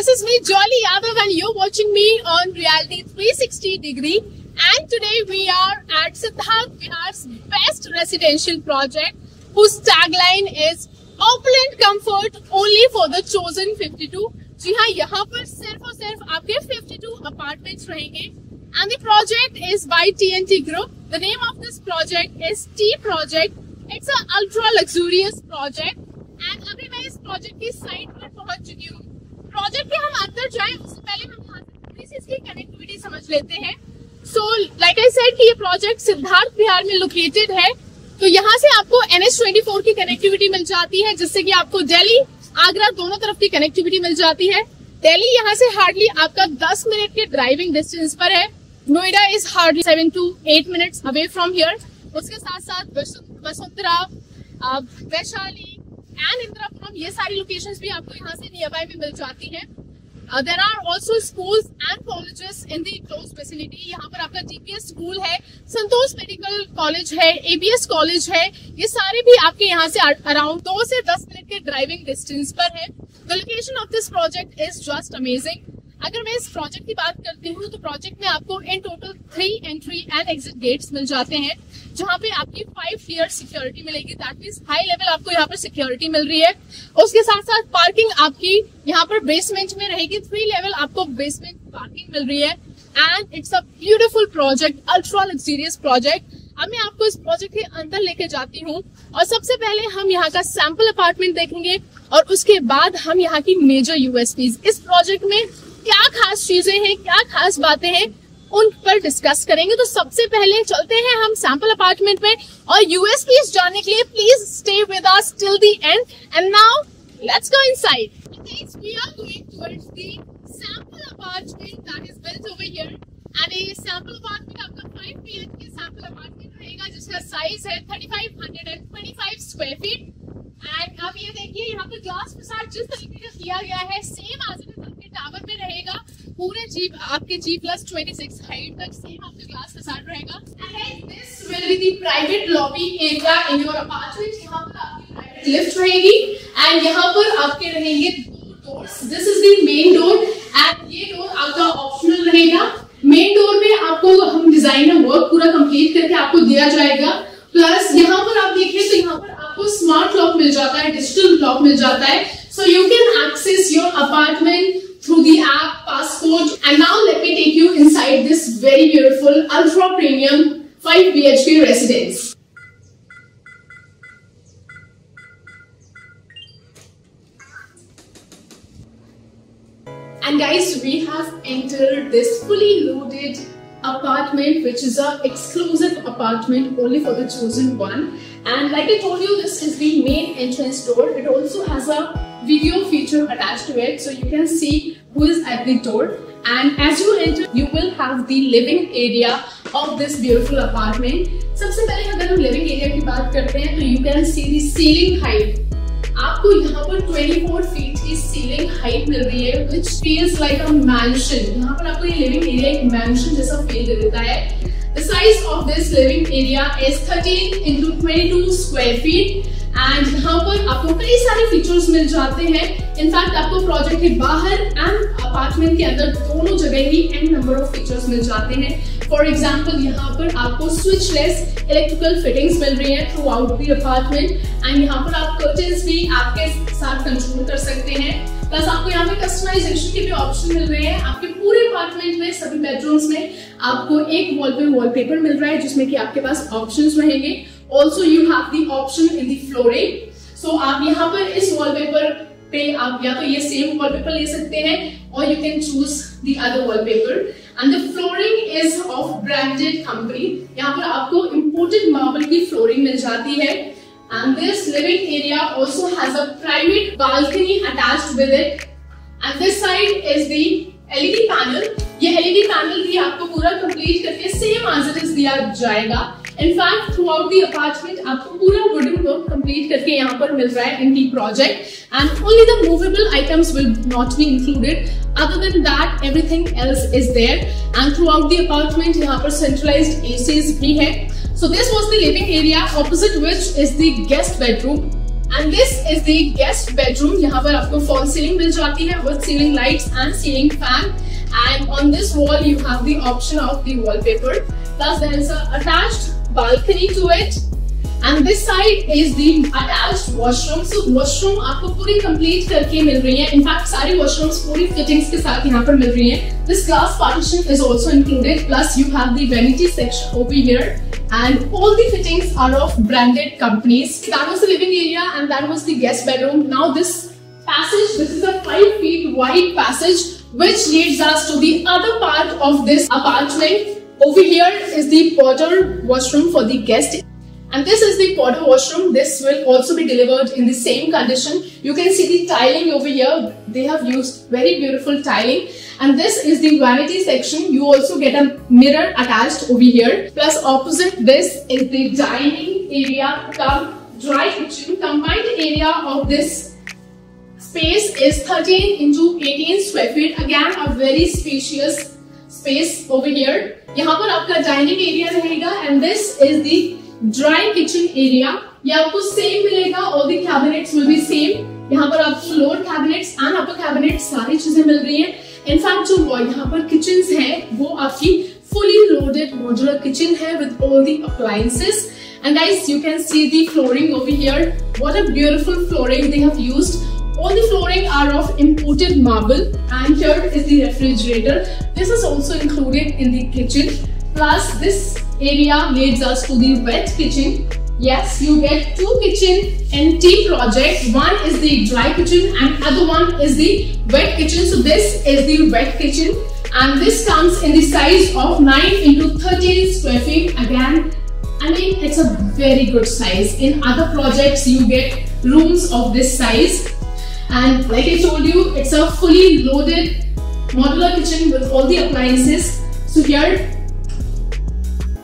This is me, Jolly Yadav, and you're watching me on Reality 360 Degree. And today we are at Siddharth Vihar's best residential project, whose tagline is opulent comfort only for the chosen 52. जी हाँ यहाँ पर सिर्फ और सिर्फ आपके 52 apartments रहेंगे and the project is by TNT group the name of this project is T project it's a ultra luxurious project and अभी मैं इस प्रोजेक्ट की साइट पर पहुंच चुकी हूँ प्रोजेक्ट के हम अंदर जाए, उससे पहले हम यहाँ से इसकी कनेक्टिविटी समझ लेते हैं। सो लाइक आई सेड कि ये प्रोजेक्ट सिद्धार्थ बिहार में लोकेटेड है। तो यहाँ से आपको एन एच ट्वेंटी फोर की कनेक्टिविटी मिल जाती है, जिससे कि आपको दिल्ली, आगरा दोनों तरफ़ की कनेक्टिविटी मिल जाती है। दिल्ली यहाँ से हार्डली आपका 10 मिनट के ड्राइविंग डिस्टेंस पर है। Noida is hardly seven to eight minutes away from here उसके साथ साथ वसुंधरा वैशाली एंड इंदिरा फार्म ये सारी लोकेशंस भी आपको यहाँ से नियर बाय में मिल जाती हैं। There are also school and colleges in the close facility यहाँ पर आपका डीपीएस स्कूल है संतोष मेडिकल कॉलेज है एबीएस कॉलेज है। ये सारे भी आपके यहाँ से अराउंड दो से दस मिनट के ड्राइविंग डिस्टेंस पर है। The location of this project is just amazing अगर मैं इस प्रोजेक्ट की बात करती हूँ तो प्रोजेक्ट में आपको in total three entry and exit gates मिल जाते हैं, जहाँ पे आपकी फाइव ईयर सिक्योरिटी मिलेगी। दैट मीन हाई लेवल आपको यहाँ पर सिक्योरिटी मिल रही है। उसके साथ साथ पार्किंग आपकी यहाँ पर बेसमेंट में रहेगी। थ्री लेवल आपको बेसमेंट पार्किंग मिल रही है। And it's a beautiful project ultra luxurious project अब मैं आपको इस प्रोजेक्ट के अंदर लेके जाती हूँ। और सबसे पहले हम यहाँ का सैंपल अपार्टमेंट देखेंगे। और उसके बाद हम यहाँ की मेजर यूएसपीज इस प्रोजेक्ट में क्या खास चीज़ें हैं, क्या खास बातें हैं, उन पर डिस्कस करेंगे। तो सबसे पहले चलते हैं हम सैंपल अपार्टमेंट में और यूएसपी जानने के लिए please stay with us till the end and now let's go inside we are going towards the sample apartment that is built over here. And ये sample apartment आपका 5 BHK sample apartment रहेगा, जिसका size है 3525 square feet and अब ये देखिए, यहाँ पर ग्लास फसाड जिस तरीके का किया गया है सेम आपके टावर में रहेगा। पूरे जी आपके G plus twenty six height तक सेम आपका ग्लास फसाड रहेगा। Private lobby area in your apartment यहाँ पर आपकी प्राइवेट लिफ्ट रहेगी। एंड यहाँ पर आपके रहेंगे this is the main door and ये डोर आपका ऑप्शनल रहेगा। मेन डोर में आपको हम डिज़ाइनर वर्क पूरा कंप्लीट करके आपको दिया जाएगा। प्लस यहाँ पर आप देखिए तो यहाँ पर आपको स्मार्ट लॉक मिल जाता है डिजिटल लॉक मिल जाता है। So you can access your apartment through the app passcode and now let me take you inside this very beautiful ultra premium 5 bhk residence. And guys we have entered this fully loaded apartment which is a exclusive apartment only for the chosen one. And like i told you this is the main entrance door. It also has a video feature attached to it so you can see is at the door. And as you enter, you will have the living area of this beautiful apartment. सबसे पहले अगर हम living area की बात करते हैं तो you can see the ceiling height आपको यहाँ पर 24 फीट की सीलिंग हाइट मिल रही है which feels like a mansion यहाँ पर आपको ये लिविंग एरिया एक मैंशन जैसा फील दे देता है. The size of this living area is 13 into 22 square feet. And यहाँ पर आपको कई सारे फीचर्स मिल जाते हैं. इनफैक्ट आपको प्रोजेक्ट के बाहर एंड अपार्टमेंट के अंदर दोनों जगह ही एन नंबर ऑफ़ फीचर्स मिल जाते हैं। फॉर एग्ज़ाम्पल यहाँ पर आपको स्विचलेस इलेक्ट्रिकल फिटिंग्स मिल रही है throughout the apartment and यहाँ पर आप कर्टेन्स भी आपके साथ कंट्रोल कर सकते हैं। प्लस आपको यहाँ पे कस्टमाइजेशन के भी ऑप्शन मिल रहे हैं। आपके पूरे अपार्टमेंट में, सभी बेडरूम्स में आपको एक वॉल पे वॉलपेपर मिल रहा है, जिसमें कि आपके पास ऑप्शंस रहेंगे। Also you have the option in the flooring so आप यहाँ पर इस वॉलपेपर पे आप या तो ये सेम वॉलपेपर ले सकते हैं और you can choose the other wallpaper and the flooring is of branded company यहाँ पर आपको इम्पोर्टेड मार्बल की फ्लोरिंग मिल जाती है. And this living area also has a private balcony attached with it. And this side is the LED panel. ये LED panel भी आपको पूरा कंप्लीट करके सेम इज़ दिया जाएगा. In fact throughout the apartment आपको पूरा वुडन वर्क कंप्लीट करके यहाँ पर मिल रहा है in the project and only the movable items will not be included other than that, everything else is there. And throughout the apartment यहाँ पर centralized ACs भी है. So this was the living area opposite which is the guest bedroom. And this is the guest bedroom यहाँ पर आपको fall ceiling मिल जाती है with ceiling lights and ceiling fan and on this wall you have the option of the wallpaper plus there is a attached balcony to it and this side is the attached washroom so washroom आपको पूरी complete करके मिल रही है in fact सारी washrooms पूरी fittings के साथ यहाँ पर मिल रही है this glass partition is also included plus you have the vanity section over here and all the fittings are of branded companies that was the living area and that was the guest bedroom now this passage this is a 5 feet wide passage which leads us to the other part of this apartment. Over here is the porter washroom for the guest. And this is the porter washroom. This will also be delivered in the same condition. You can see the tiling over here. They have used very beautiful tiling. And this is the vanity section. You also get a mirror attached over here. Plus opposite this is the dining area come dry kitchen. Combined area of this space is 13 into 18 square feet again a very spacious space over here यहाँ पर आपका dining area रहेगा and this is the dry kitchen area ये आपको same मिलेगा all the cabinets will be same यहाँ पर आपको lower cabinets and upper cabinets सारी चीज़ें मिल रही हैं इनफैक्ट जो यहाँ पर किचन है वो आपकी fully loaded modular kitchen here with all the appliances and guys you can see the flooring over here what a beautiful flooring they have used all the flooring are of imported marble and here is the refrigerator. This is also included in the kitchen. Plus this area leads us to the wet kitchen. Yes, you get two kitchen in T project. One is the dry kitchen and other one is the wet kitchen. So this is the wet kitchen and this comes in the size of 9 into 13 square feet. Again, I mean it's a very good size. In other projects you get rooms of this size and like I told you, it's a fully loaded modular kitchen with all the appliances. So here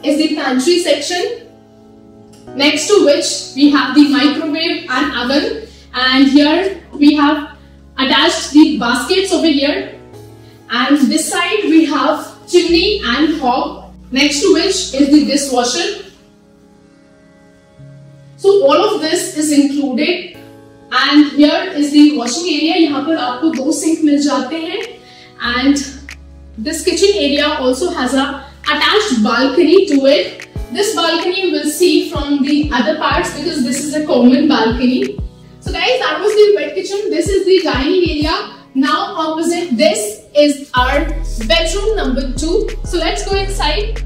is the pantry section. Next to which we have the microwave and oven. And here we have attached the baskets over here. And this side we have chimney and hob. Next to which is the dishwasher. So all of this is included And here is the washing area यहाँ पर आपको दो sink मिल जाते हैं and this kitchen area also has a attached balcony to it. This balcony will see from the other parts because this is a common balcony. So guys, that was the wet kitchen. This is the dining area. Now opposite this is our bedroom number two. So let's go inside.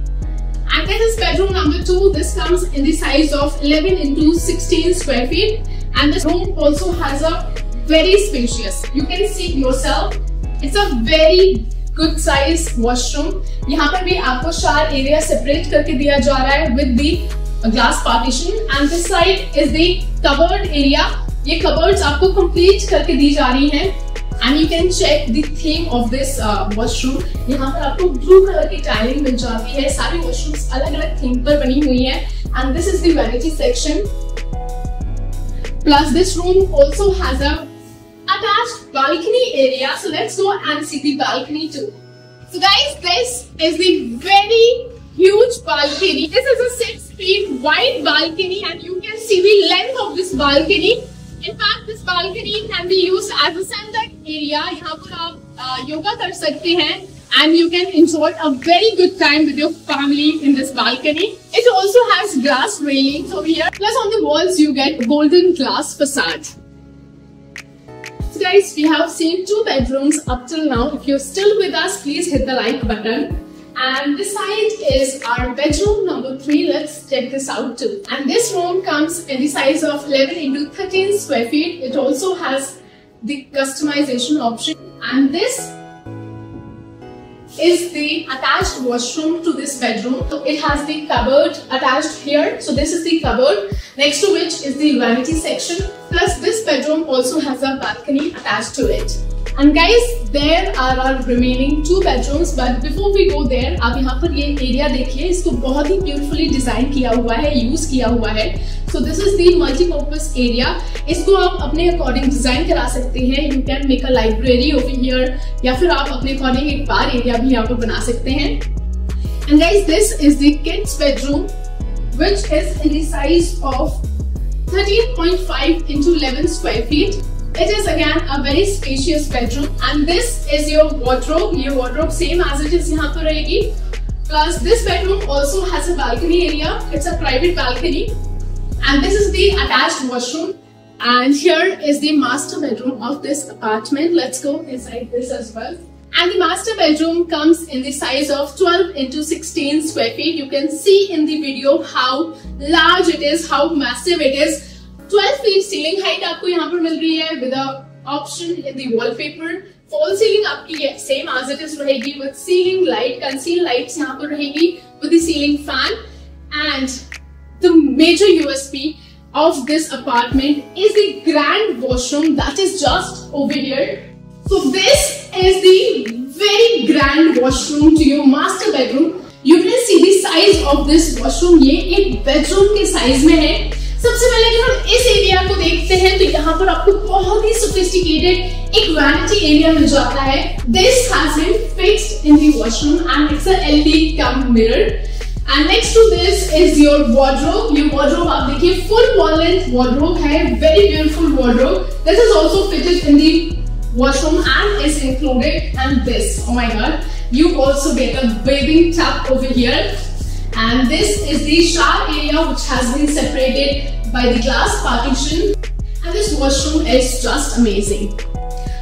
And this is bedroom number two. This comes in the size of 11 into 16 square feet. And this room also has a very spacious, you can see yourself. It's a very good size washroom. यहाँ पर भी आपको चार area separate करके दिया जा रहा है with the glass partition and this side is the cupboard area ये कबर्ड्स आपको कंप्लीट करके दी जा रही हैं. And you can check the theme of this washroom यहाँ पर आपको ब्लू कलर की टाइलिंग मिल जाती है. सारी वॉशरूम्स अलग अलग थीम पर बनी हुई है. And this is the vanity section Plus this room also has a attached balcony area. So let's go and see the balcony too. So guys, this is the very huge balcony. This is a 6 feet wide balcony and you can see the length of this balcony. In fact, this balcony can be used as a center area. यहाँ पर आप योगा कर सकते हैं and you can enjoy a very good time with your family in this balcony. It also has glass railings over here. Plus on the walls you get golden glass facade. So guys, we have seen two bedrooms up till now. If you're still with us, please hit the like button. And this side is our bedroom number 3. Let's check this out too. And this room comes in the size of 11 into 13 square feet. It also has the customization option. And this is the attached washroom to this bedroom. So it has the cupboard attached here. So this is the cupboard next to which is the vanity section. Plus this bedroom also has a balcony attached to it. And guys, there are our remaining two bedrooms. But before we go there, आप यहाँ पर ये area देखिए इसको बहुत ही beautifully design किया हुआ है यूज़ किया हुआ है so this is the multipurpose area इसको आप अपने अकॉर्डिंग डिज़ाइन करा सकते हैं you can make a library over here या फिर आप अपने अकॉर्डिंग एक बार एरिया भी यहाँ पर बना सकते हैं and guys this is the kids bedroom which is in the size of 13.5 into 11 square feet. It is again a very spacious bedroom and this is your wardrobe. Your wardrobe same as it is यहाँ पर रहेगी. Plus this bedroom also has a balcony area. It's a private balcony. And this is the attached washroom. And here is the master bedroom of this apartment. Let's go inside this as well. And the master bedroom comes in the size of 12 into 16 square feet. You can see in the video how large it is, how massive it is. 12 feet ceiling height आपको यहाँ पर मिल रही है with a option in the wallpaper. Fall ceiling आपकी same as it is रहेगी with ceiling light, conceal lights यहाँ पर रहेगी with the ceiling fan. And the major USP of this apartment is the grand washroom that is just over here. So this is the very grand washroom to your master bedroom. You can see the size of this washroom. ये एक bedroom के size में है. सबसे पहले अगर हम इस एरिया को देखते हैं तो यहाँ पर आपको बहुत ही सोफिस्टिकेटेड एक वैनिटी एरिया मिल जाता है. This has been fixed in the washroom and it's a LED cum mirror and next to this is your wardrobe ये वार्डरोब आप देखिए फुल वॉल लेंथ वार्डरोब है. Very beautiful wardrobe this is also fitted in the washroom and is included and this oh my god you also get a bathing tub over here and this is the shower area which has been separated by the glass partition and this washroom is just amazing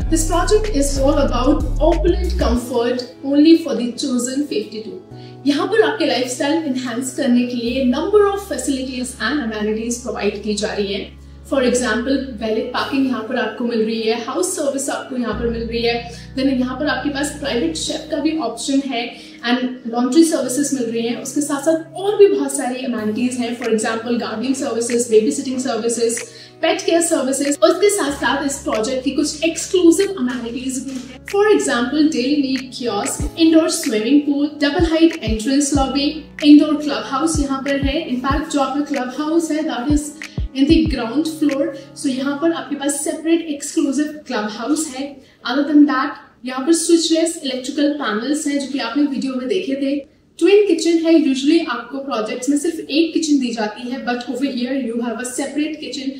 this project is all about opulent comfort only for the chosen 52 यहाँ पर आपके lifestyle enhance करने के लिए number of facilities and amenities provide की जा रही है फॉर एग्ज़ाम्पल वैलिड पार्किंग यहाँ पर आपको मिल रही है हाउस सर्विस आपको यहाँ पर मिल रही है देन यहाँ पर आपके पास प्राइवेट शेफ का भी ऑप्शन है एंड लॉन्ड्री सर्विसेज़ मिल रही है। उसके साथ साथ और भी बहुत सारी अमेनिटीज हैं for example gardening services baby sitting services pet care services उसके साथ साथ इस प्रोजेक्ट की कुछ एक्सक्लूसिव अमेनिटीज भी हैं। For example daily need kiosk indoor swimming pool double height entrance lobby indoor club house यहाँ पर है। इनफैक्ट जो आपका क्लब हाउस है that is in the ground floor so यहाँ पर आपके पास सेपरेट एक्सक्लूसिव क्लब हाउस है। अदर देन दैट यहाँ पर स्विचलेस इलेक्ट्रिकल पैनल्स हैं, जो कि आपने वीडियो में देखे थे। ट्विन किचन है। यूजुअली आपको प्रोजेक्ट्स में सिर्फ़ एक किचन दी जाती है but over here you have a separate kitchen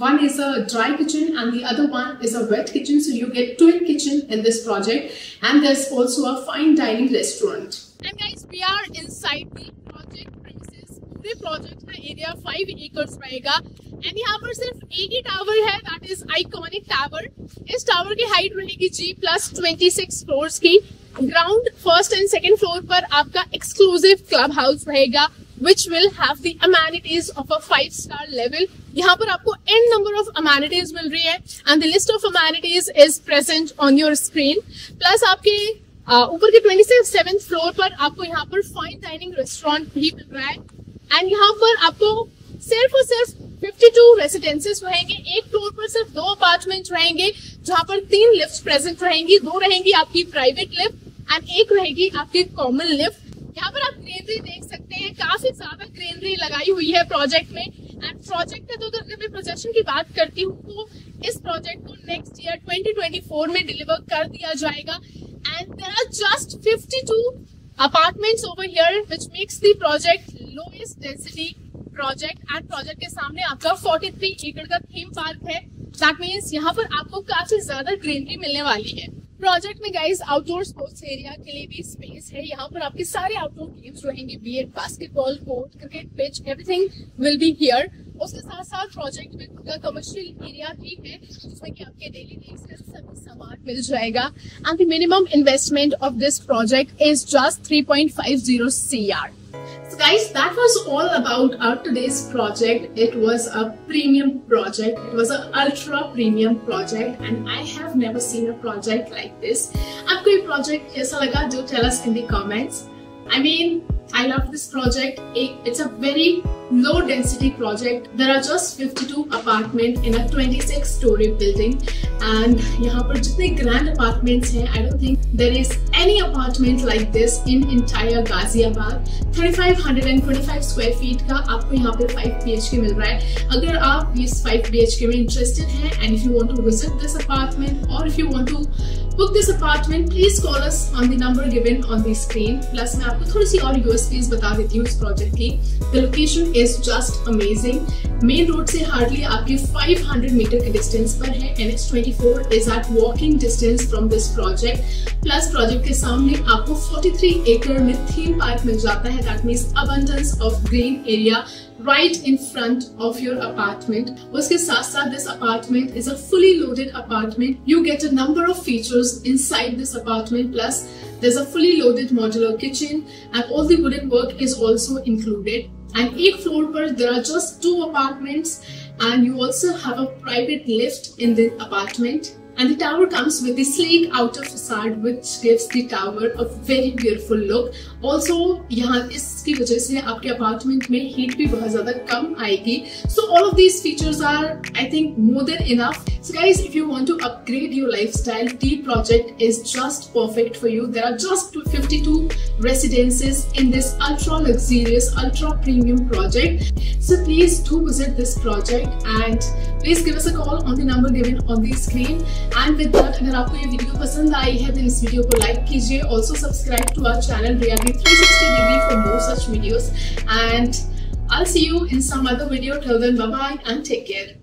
one is a dry kitchen and the other one is a wet kitchen, so you get twin kitchen in this project. And there's also a fine dining restaurant. And guys, we are inside the पूरे project का area five acres रहेगा। And यहाँ पर सिर्फ़ एक ही tower है that is iconic tower इस टावर की हाइट रहेगी G plus twenty six floor की। Ground first and second floor पर आपका एक्सक्लूसिव क्लब हाउस रहेगा, which will have the amenities of a five star level. यहाँ पर आपको n number of amenities मिल रही है and the list of amenities is present on your screen. Plus आपके ऊपर के ट्वेंटी सेवन फ्लोर पर आपको यहाँ पर फाइन डाइनिंग रेस्टोरेंट भी मिल रहा है। एंड यहाँ पर आपको सिर्फ़ और सिर्फ़ 52 रेसिडेंसेस रहेंगे। एक फ्लोर पर सिर्फ़ दो अपार्टमेंट रहेंगे, जहाँ पर तीन लिफ्ट प्रेजेंट रहेंगी। दो रहेंगी आपकी प्राइवेट लिफ्ट एंड एक रहेगी आपकी कॉमन लिफ्ट यहाँ पर आप ग्रीनरी देख सकते हैं। काफ़ी ज़्यादा ग्रीनरी लगाई हुई है प्रोजेक्ट में। एंड प्रोजेक्ट का तो अगर मैं प्रोजेक्शन की बात करती हूँ तो इस प्रोजेक्ट को नेक्स्ट ईयर 2024 में डिलीवर कर दिया जाएगा। And there are just 52 apartments over here which makes the project lowest density project and project के सामने आपका 43 एकड़ का थीम पार्क है। दैट मीन्स यहाँ पर आपको काफ़ी ज़्यादा ग्रीनरी मिलने वाली है। प्रोजेक्ट में गाइस आउटडोर स्पोर्ट्स एरिया के लिए भी स्पेस है। यहाँ पर आपके सारे आउटडोर गेम्स रहेंगे। Be it basketball court cricket pitch everything will be here उसके साथ साथ प्रोजेक्ट में खुद का कमर्शियल एरिया भी है, जिसमें कि आपके डेली नीड्स का सभी सामान मिल जाएगा। And the minimum investment of this project is just 3.50 CR So guys, that was all about our today's project. It was a premium project. It was an ultra premium project and I have never seen a project like this. आपको ये project कैसा लगा? Do tell us in the comments. I mean, I love this project. It's a very low density project. There are just 52 apartments in a 26 story building and यहाँ पर जितने grand apartments हैं I don't think there is any apartment like this in entire Ghaziabad. 3525 square feet का आपको यहाँ पे 5 BHK मिल रहा है अगर आप इस 5 BHK में interested हैं and if you want to visit this apartment or if you want to book this apartment. Please call us on the number given on the screen. Plus, मैं आपको थोड़ी सी और USPs बता देती हूँ इस project की। The location is just amazing. Main road से हार्डली आपके 500 मीटर के डिस्टेंस पर है. N H twenty four is at walking distance from this project plus project के सामने आपको 43 एकड़ में थीम पार्क मिल जाता है. That means abundance of green area right in front of your apartment. उसके साथ साथ this apartment is a fully loaded apartment. You get a number of features inside this apartment plus there's a fully loaded modular kitchen and all the wooden work is also included. And each floor per there are just two apartments and you also have a private lift in the apartment and the tower comes with the sleek outer facade which gives the tower a very beautiful look. Also यहाँ इसकी वजह से आपके apartment में heat भी बहुत ज्यादा कम आएगी. So all of these features are I think more than enough. So guys if you want to upgrade your lifestyle, T project is just perfect for you. There are just 52 residences in this ultra luxurious, ultra premium project. So please do visit this project and please give us a call on the number given on the screen. And with that अगर आपको ये video पसंद आई है तो इस video को like कीजिए also subscribe to our channel रियाबी three sixty degree for more such videos and I'll see you in some other video. Till then, bye bye and take care.